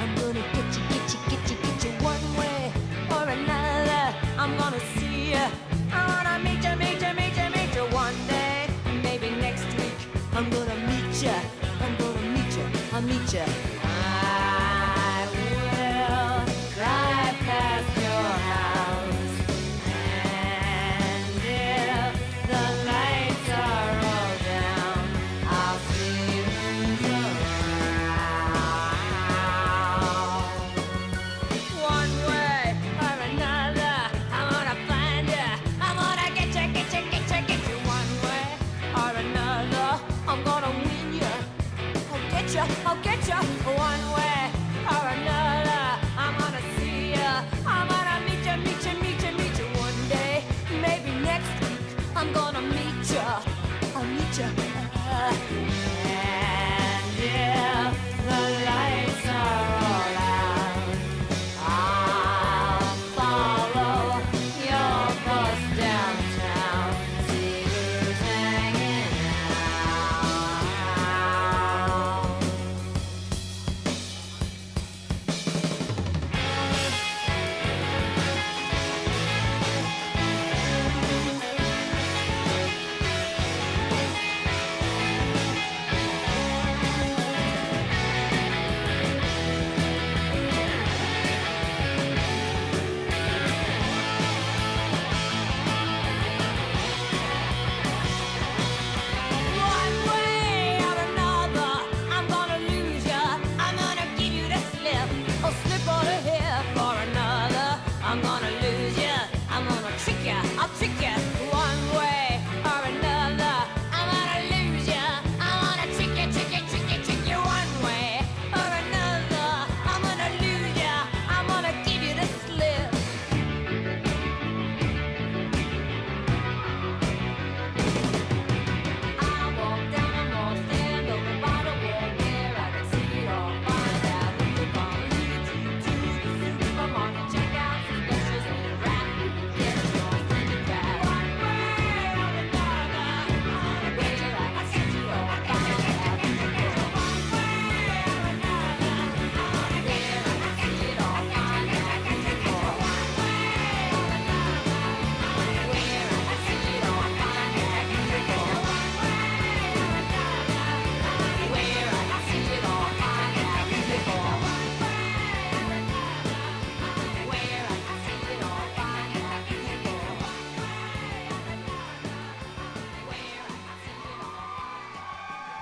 I'm gonna. Get you, get you, get you, get you one way or another. I'm gonna see ya. I wanna meet ya, meet ya, meet ya, meet ya one day, maybe next week. I'm gonna meet ya. I'm gonna meet ya. I'll meet ya. get you, I'll get you one way or another. I'm gonna see you, I'm gonna meet you, meet you, meet you, meet you one day. Maybe next week, I'm gonna